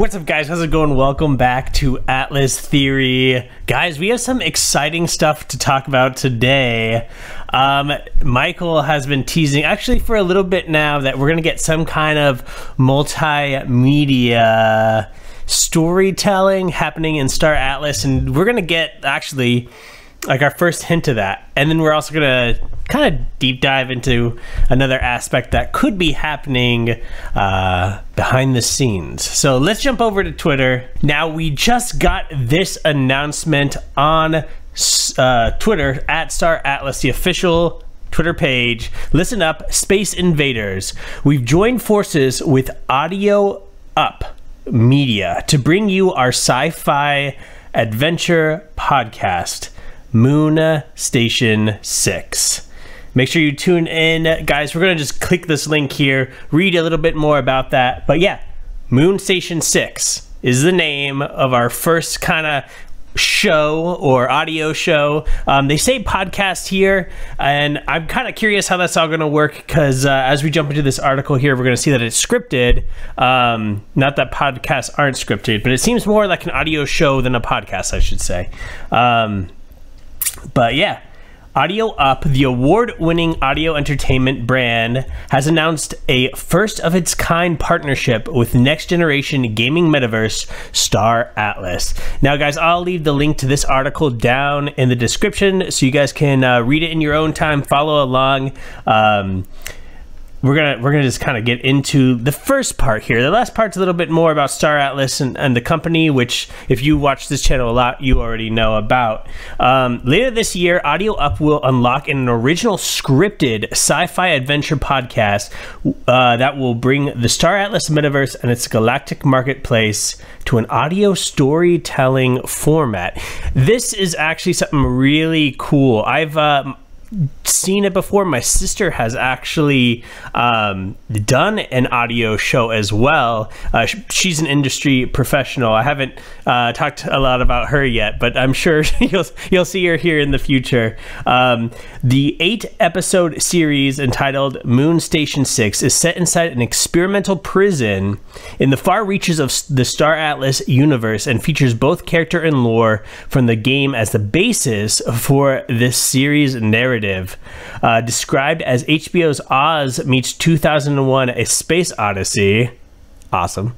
What's up, guys? How's it going? Welcome back to Atlas Theory. Guys, we have some exciting stuff to talk about today. Um, Michael has been teasing, actually, for a little bit now, that we're to get some kind of multimedia storytelling happening in Star Atlas, and we're to get actually like our first hint of that. And then we're also going to kind of deep dive into another aspect that could be happening uh, behind the scenes. So let's jump over to Twitter. Now, we just got this announcement on uh, Twitter at Star Atlas, the official Twitter page. Listen up, Space Invaders. We've joined forces with Audio Up Media to bring you our sci fi adventure podcast. Moon Station 6. Make sure you tune in, guys. We're going to just click this link here, read a little bit more about that. But yeah, Moon Station 6 is the name of our first kind of show or audio show. Um, they say podcast here, and I'm kind of curious how that's all going to work because uh, as we jump into this article here, we're going to see that it's scripted. Um, not that podcasts aren't scripted, but it seems more like an audio show than a podcast, I should say. Um, but yeah, Audio Up, the award winning audio entertainment brand, has announced a first of its kind partnership with next generation gaming metaverse Star Atlas. Now, guys, I'll leave the link to this article down in the description so you guys can uh, read it in your own time, follow along. Um, we're gonna we're gonna just kind of get into the first part here. The last part's a little bit more about Star Atlas and, and the company, which if you watch this channel a lot, you already know about. Um, later this year, Audio Up will unlock an original scripted sci-fi adventure podcast uh, that will bring the Star Atlas metaverse and its galactic marketplace to an audio storytelling format. This is actually something really cool. I've uh, seen it before. My sister has actually um, done an audio show as well. Uh, she's an industry professional. I haven't uh, talked a lot about her yet, but I'm sure you'll you'll see her here in the future. Um, the eight episode series entitled Moon Station Six is set inside an experimental prison in the far reaches of the Star Atlas universe and features both character and lore from the game as the basis for this series narrative narrative, uh, described as HBO's Oz meets 2001: A Space Odyssey. Awesome.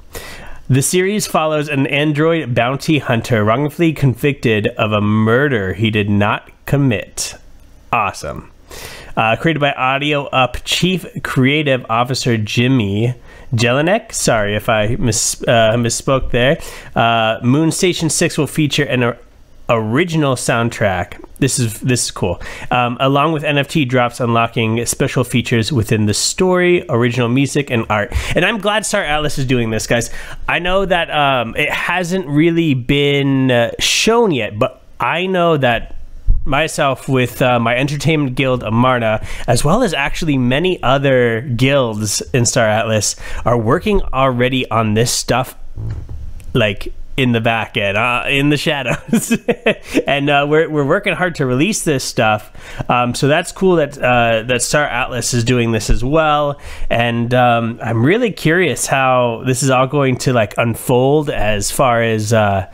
The series follows an android bounty hunter wrongfully convicted of a murder he did not commit. Awesome. Uh, created by Audio Up Chief Creative Officer Jimmy Jellinek. Sorry if I miss, uh, misspoke there. Uh, Moon Station 6 will feature an original soundtrack. This is this is cool. Um, along with NFT drops unlocking special features within the story, original music, and art. And I'm glad Star Atlas is doing this, guys. I know that um, it hasn't really been uh, shown yet, but I know that myself with uh, my entertainment guild Amarna, as well as actually many other guilds in Star Atlas, are working already on this stuff like in the back end, uh, in the shadows, and uh, we're we're working hard to release this stuff. Um, so that's cool that uh, that Star Atlas is doing this as well, and um, I'm really curious how this is all going to like unfold as far as uh,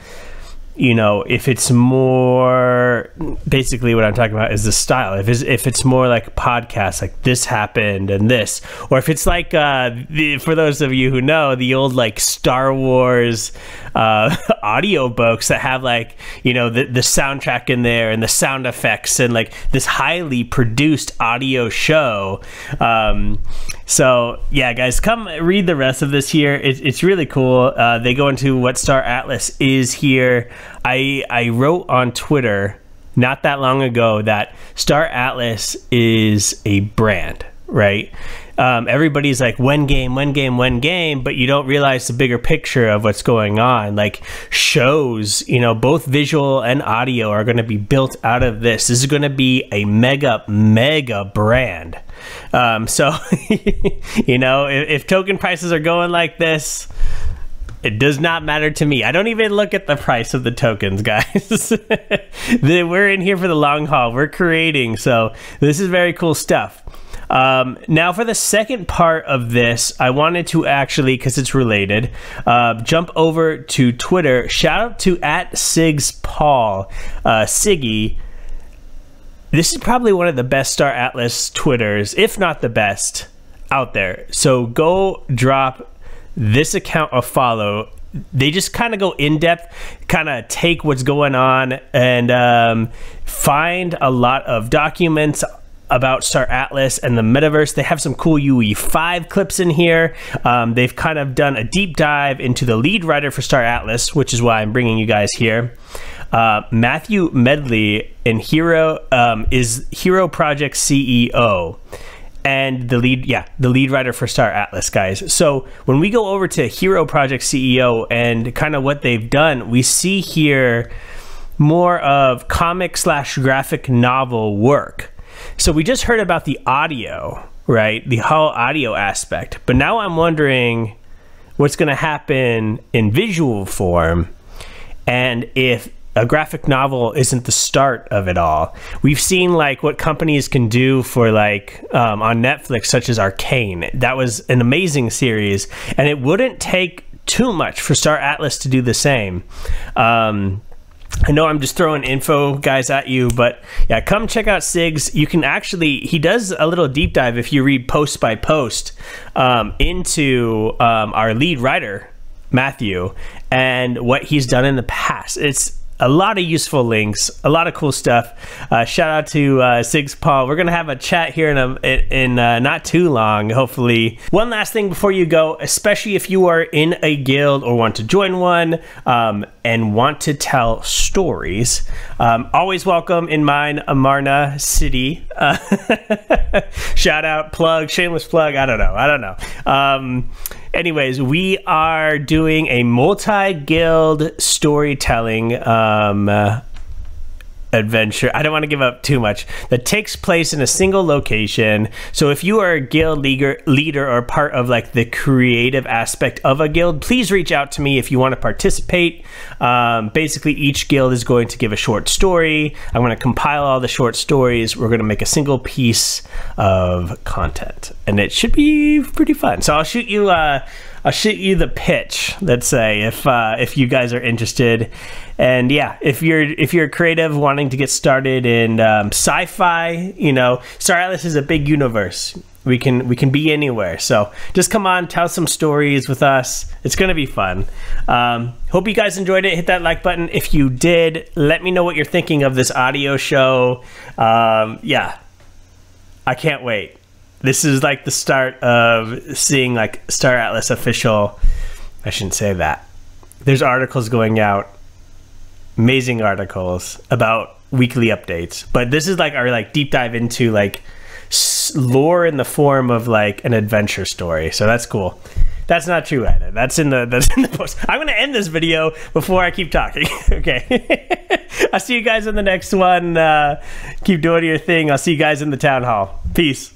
you know, if it's more basically what I'm talking about is the style. If it's, if it's more like podcast, like this happened and this, or if it's like uh, the, for those of you who know the old like Star Wars uh, audio books that have like you know the the soundtrack in there and the sound effects and like this highly produced audio show. Um, so yeah, guys, come read the rest of this here. It, it's really cool. Uh, they go into what Star Atlas is here. I I wrote on Twitter not that long ago that Star Atlas is a brand, right? Um, everybody's like when game, when game, when game, but you don't realize the bigger picture of what's going on. Like shows, you know, both visual and audio are going to be built out of this. This is going to be a mega, mega brand. Um, so, you know, if, if token prices are going like this, it does not matter to me. I don't even look at the price of the tokens, guys. We're in here for the long haul. We're creating, so this is very cool stuff. Um, now, for the second part of this, I wanted to actually, because it's related, uh, jump over to Twitter. Shout out to at Sigs Paul, uh, Siggy. This is probably one of the best Star Atlas Twitters, if not the best, out there. So go drop this account a follow they just kind of go in depth, kind of take what's going on and um, find a lot of documents about Star Atlas and the metaverse. They have some cool UE5 clips in here. Um, they've kind of done a deep dive into the lead writer for Star Atlas, which is why I'm bringing you guys here. Uh, Matthew Medley and Hero um, is Hero Project CEO and the lead yeah the lead writer for star atlas guys. So when we go over to hero project ceo and kind of what they've done we see here more of comic slash graphic novel work. So we just heard about the audio right? The whole audio aspect. But now i'm wondering what's going to happen in visual form and if a graphic novel isn't the start of it all. We've seen like what companies can do for like um, on Netflix, such as Arcane. That was an amazing series, and it wouldn't take too much for Star Atlas to do the same. Um, I know I'm just throwing info guys at you, but yeah, come check out Sigs. You can actually, he does a little deep dive if you read post by post um, into um, our lead writer, Matthew, and what he's done in the past. It's a lot of useful links, a lot of cool stuff. Uh, shout out to uh, Sigs Paul. We're gonna have a chat here in a, in uh, not too long, hopefully. One last thing before you go, especially if you are in a guild or want to join one um, and want to tell stories, um, always welcome in mine, Amarna City. Uh, shout out, plug, shameless plug. I don't know. I don't know. Um, anyways, we are doing a multi guild storytelling um, uh, adventure. I don't want to give up too much. That takes place in a single location. So if you are a guild leader, leader or part of like the creative aspect of a guild, please reach out to me if you want to participate. Um, basically, each guild is going to give a short story. I'm going to compile all the short stories. We're going to make a single piece of content, and it should be pretty fun. So I'll shoot you. Uh, I'll shoot you the pitch. Let's say if uh, if you guys are interested, and yeah, if you're if you're creative wanting to get started in um, sci-fi, you know, Star Atlas is a big universe. We can we can be anywhere. So just come on, tell some stories with us. It's gonna be fun. Um, hope you guys enjoyed it. Hit that like button if you did. Let me know what you're thinking of this audio show. Um, yeah, I can't wait this is like the start of seeing like Star Atlas official. I shouldn't say that. There's articles going out, amazing articles about weekly updates. But this is like our like deep dive into like lore in the form of like an adventure story. So that's cool. That's not true either. That's in the that's in the post. I'm gonna end this video before I keep talking. okay. I'll see you guys in the next one. Uh, keep doing your thing. I'll see you guys in the town hall. Peace.